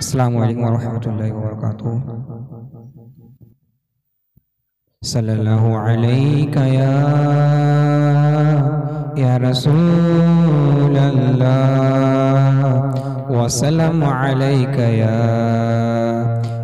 السلام عليكم ورحمة الله وبركاته. صلى الله عليك يا يا رسول الله. وسلم عليك يا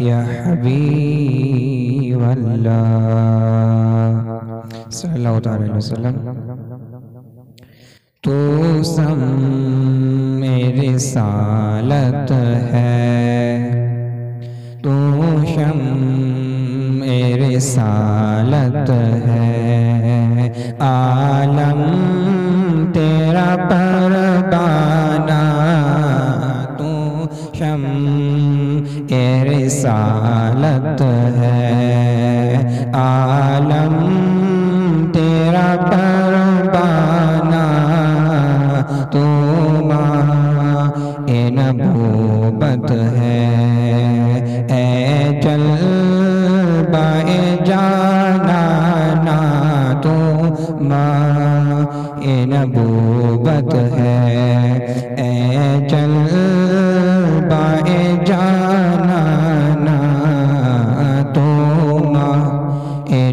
يا حبيب الله. صلى الله عليه وسلم. تسمى رسالت ہے۔ تو شم رسالت سالت ہے۔ عالم تیرا پربانہ تو شم میری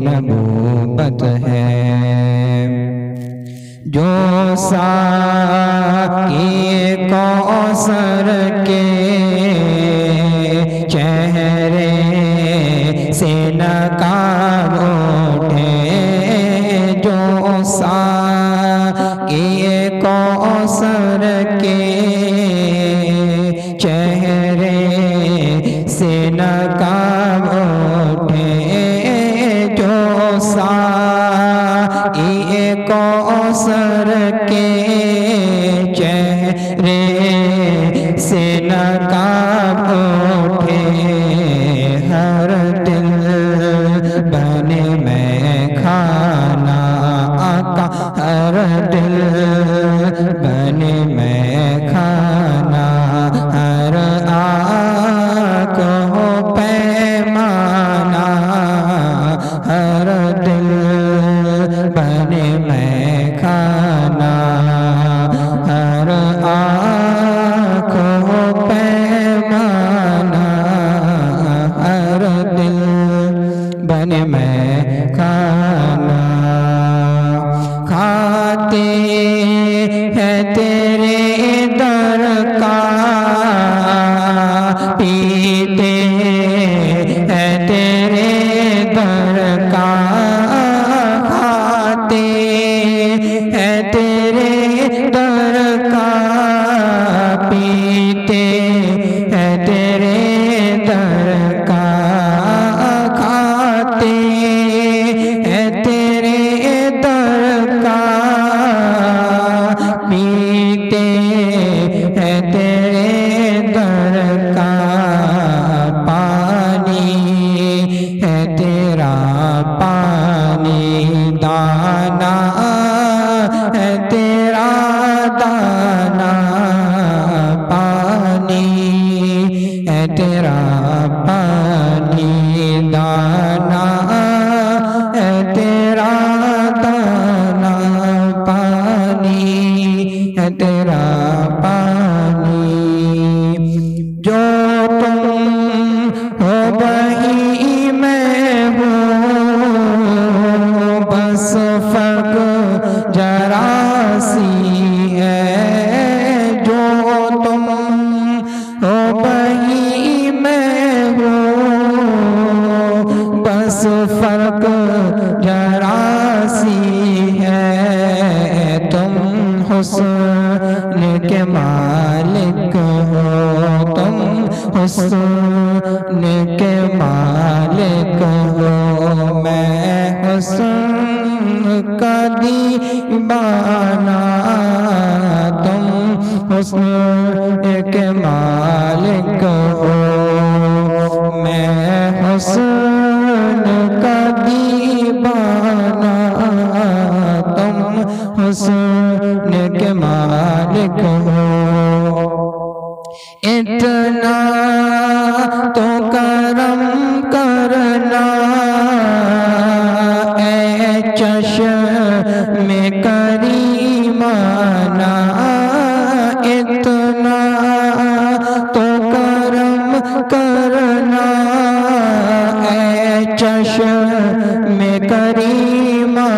اے نبوبت ہے۔ جو ساکی کوثر کے چہرے سے نقاب اٹھے۔ جو ساکی کوثر کے میں کھانا ہر آنکھ پیمانا ہر دل بنے میں کھانا کھاتے ہیں تیرے در 나 حسن کے مالک ہو۔ میں حسن کا دیوانہ تم حسن کے مالک ہو۔ میں حسن کا دیوانہ تم حسن کے مالک ہو۔ اتنا چشم میں کریمانا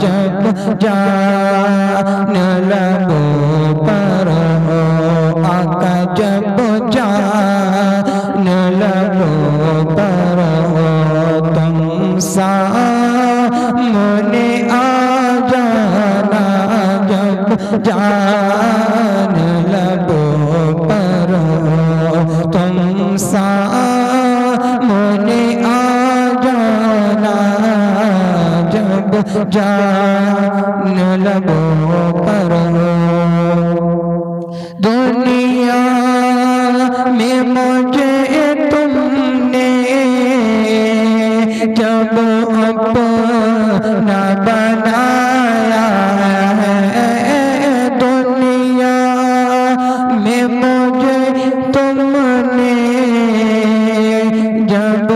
جب جان لبوں پر ہو، آقا جب جان لبوں پر ہو، تم سامنے آ جانا جب جان جان لبوں پر دنیا میں مجھے تم نے جب اپنا بنایا ہے دنیا میں مجھے تم نے جب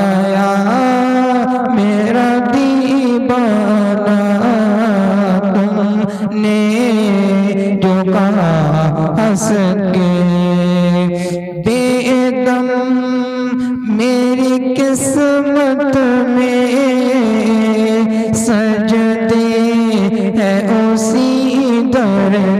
آیا میرا دیوانہ تم نے جو کہا ہنس کے بے دم میری قسمت میں سجتے ہے اسی در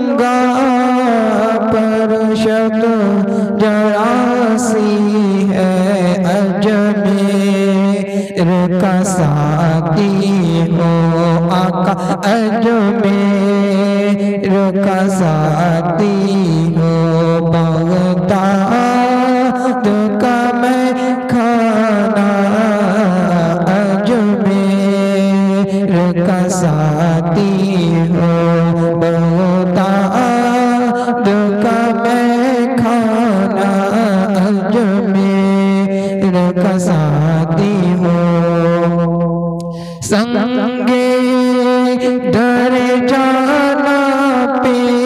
ganga کا ساتھی ہو۔ سنگے ڈر جانا پہ۔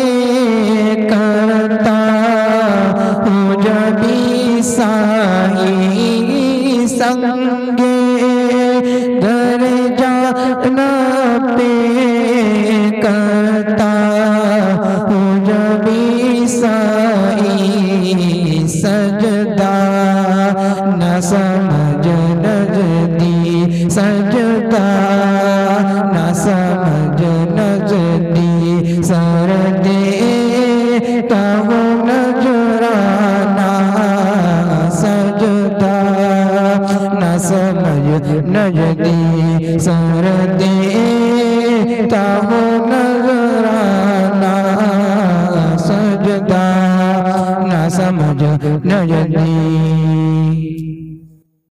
جگی سارا